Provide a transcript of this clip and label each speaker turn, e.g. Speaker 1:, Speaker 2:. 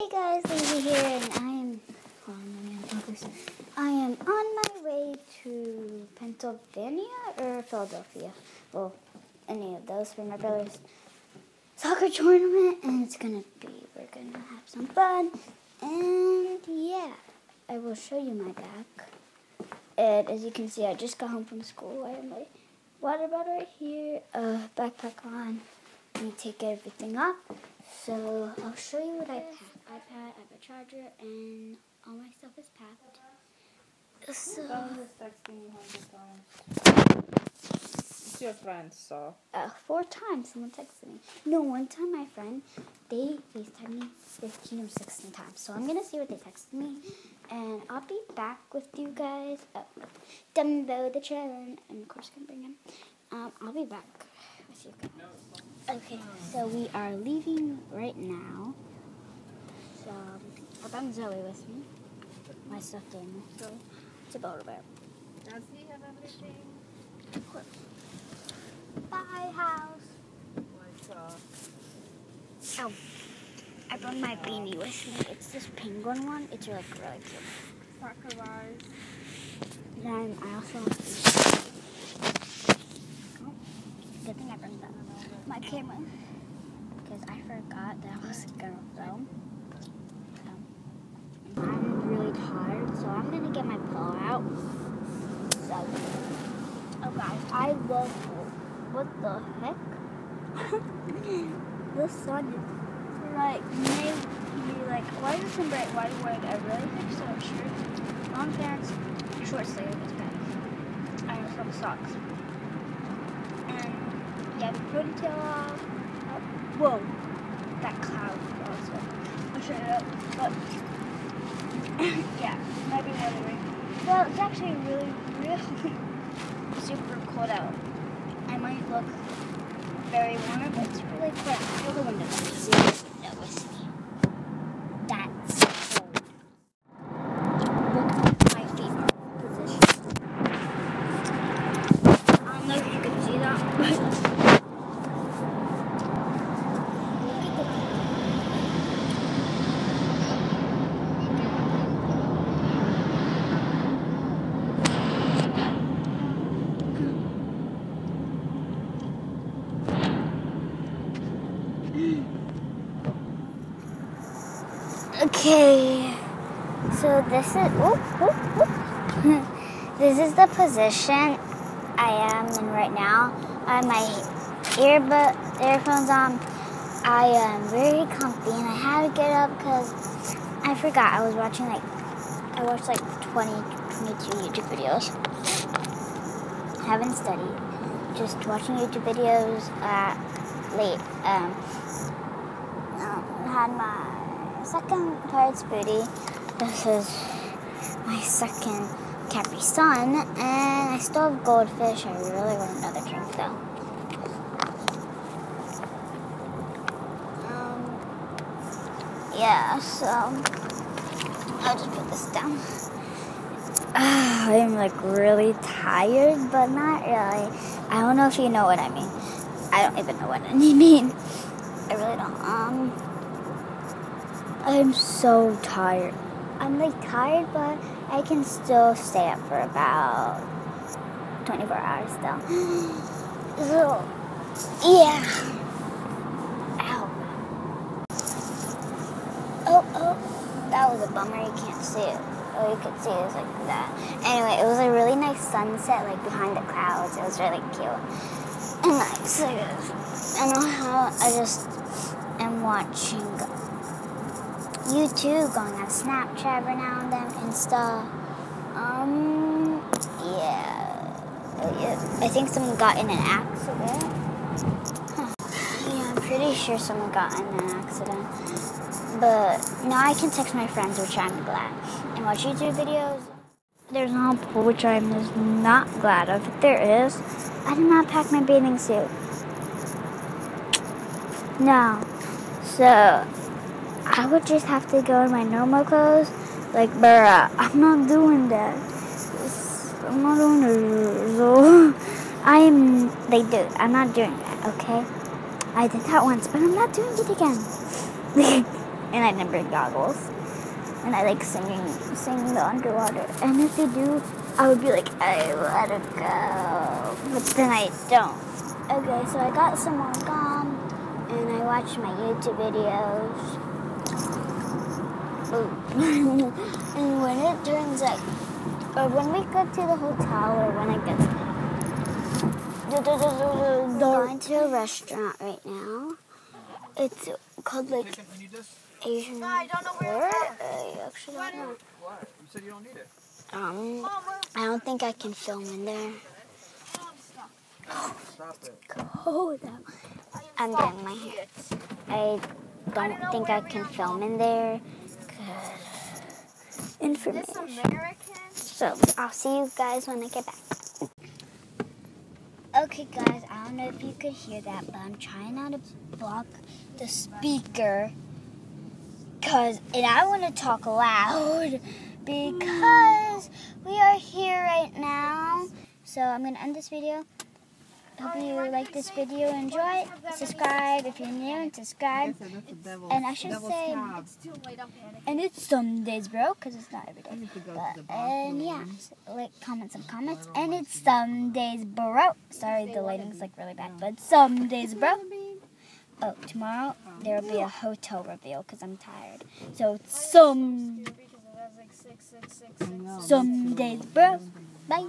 Speaker 1: Hey guys, Leazi here, and I am. On. I am on my way to Pennsylvania or Philadelphia. Well, any of those for my brother's soccer tournament, and it's gonna be. We're gonna have some fun, and yeah, I will show you my back. And as you can see, I just got home from school. I have my water bottle right here, uh, backpack on. Let me take everything off. So I'll show you what I packed. iPad, I have a charger, and all my stuff is packed. So,
Speaker 2: It's your friend, so.
Speaker 1: uh, four times someone texted me. No, one time my friend, they FaceTimed me 15 or 16 times. So I'm going to see what they texted me. And I'll be back with you guys. Uh, Dumbo the Trailer, and of course, I can bring him. Um, I'll be back with you guys. Okay, so we are leaving right now. So I brought Zoe with me, my stuffed animal. So it's a Build-A-Bear.
Speaker 2: Does he have everything?
Speaker 1: Of course. Bye, house.
Speaker 2: Like, uh,
Speaker 1: Oh, I brought my beanie with me. It's this penguin one. It's like really cute.
Speaker 2: soccer wise.
Speaker 1: Then I also. Oh, good thing I brought that my camera because I forgot that I was gonna film. So, I'm really tired, so I'm gonna get my pillow out. So, oh guys, I love. What the heck? the sun is like made me like. Why is it so bright? Why are you wearing a really big shirt, long pants, short sleeves pants, and some socks? Ponytail off. Oh, whoa, that cloud also. I'll show you but yeah, might be weathering. Well, it's actually really, really super cold out. I might look very warm, but it's really cold. Feel the window. No, it's That's cold. Look at my favorite position. I don't know if you can see that, but look at the Okay, so this is this is the position I am in right now. I have my earbud earphones on. I am very comfy, and I had to get up because I forgot I was watching like I watched like 20, 22 YouTube videos. Haven't studied, just watching YouTube videos at late. Um, um, had my second Pirates booty. This is my second Capri Sun, and I still have goldfish. I really want another drink though. Um, yeah, so I'll just put this down. I'm like really tired, but not really. I don't know if you know what I mean. I don't even know what I mean. I really don't. Um, I'm so tired. I'm like tired, but I can still stay up for about 24 hours still. So, yeah. Ow. Oh, oh. That was a bummer. You can't see it. Oh, you could see it like that. Anyway, it was a really nice sunset, like behind the clouds. It was really cute. And nice. I. And uh, I just am watching YouTube, going on Snapchat every now and then, Insta. Um, yeah. Oh, yeah. I think someone got in an accident. Huh. Yeah, I'm pretty sure someone got in an accident. But now I can text my friends, which I'm glad, and watch YouTube videos. There's old pool, which I'm just not glad of. There is, I did not pack my bathing suit. No. So, I would just have to go in my normal clothes. Like, bruh, I'm not doing that. I'm not doing it. So, I am, they do. I'm not doing that, okay? I did that once, but I'm not doing it again. and I didn't bring goggles. And I like singing, singing the underwater. And if they do, I would be like, I let it go. But then I don't. Okay, so I got some more gum, and I watched my YouTube videos. and when it turns like, or when we go to the hotel, or when it gets we're going to a restaurant right now. It's called like Asian.
Speaker 2: No, I don't know where
Speaker 1: Where?
Speaker 2: it's
Speaker 1: I actually don't know.
Speaker 3: What? You said you don't need it.
Speaker 1: Um, I don't think I can film in there.
Speaker 3: Stop it.
Speaker 1: Cold out. I'm getting my hair. I don't think I can film in there. Information. So I'll see you guys when I get back. Okay, guys, I don't know if you could hear that, but I'm trying not to block the speaker. Cause, and I want to talk loud because we are here right now. So I'm gonna end this video. Hope you like this video, enjoy it. Subscribe if you're new, and subscribe. And I should say,
Speaker 2: It's too late, I'm panicking.
Speaker 1: and it's some days, bro, because it's not every day. But, and yeah, like, comment some comments. And it's some days, bro. Sorry, the lighting's like really bad, but some days, bro. Oh, tomorrow there will be a hotel reveal because I'm tired. So it's some
Speaker 2: Because it has like six, six, six, six.
Speaker 1: some days, bro. Bye.